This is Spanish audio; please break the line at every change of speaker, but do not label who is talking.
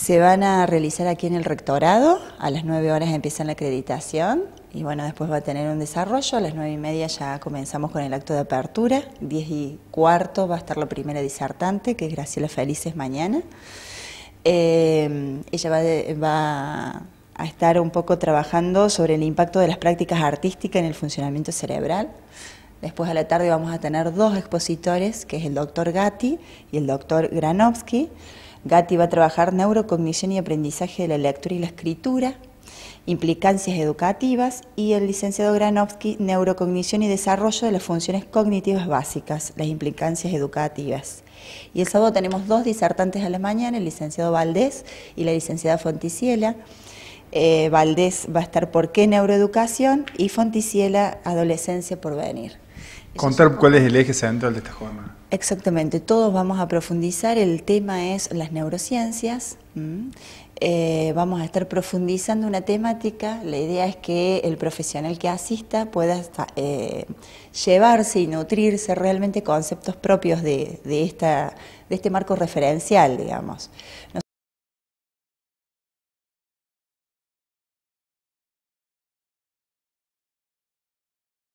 Se van a realizar aquí en el rectorado, a las 9 horas empieza la acreditación y bueno, después va a tener un desarrollo, a las 9 y media ya comenzamos con el acto de apertura, 10 y cuarto va a estar la primera disertante, que es Graciela Felices mañana. Eh, ella va, va a estar un poco trabajando sobre el impacto de las prácticas artísticas en el funcionamiento cerebral. Después a la tarde vamos a tener dos expositores, que es el doctor Gatti y el doctor Granovsky. Gatti va a trabajar neurocognición y aprendizaje de la lectura y la escritura, implicancias educativas, y el licenciado Granovsky, neurocognición y desarrollo de las funciones cognitivas básicas, las implicancias educativas. Y el sábado tenemos dos disertantes a la mañana, el licenciado Valdés y la licenciada Fonticiela. Eh, Valdés va a estar por qué neuroeducación y Fonticiela adolescencia por venir.
Contar cuál es el eje central de esta jornada.
Exactamente, todos vamos a profundizar, el tema es las neurociencias, eh, vamos a estar profundizando una temática, la idea es que el profesional que asista pueda eh, llevarse y nutrirse realmente conceptos propios de, esta, de este marco referencial, digamos.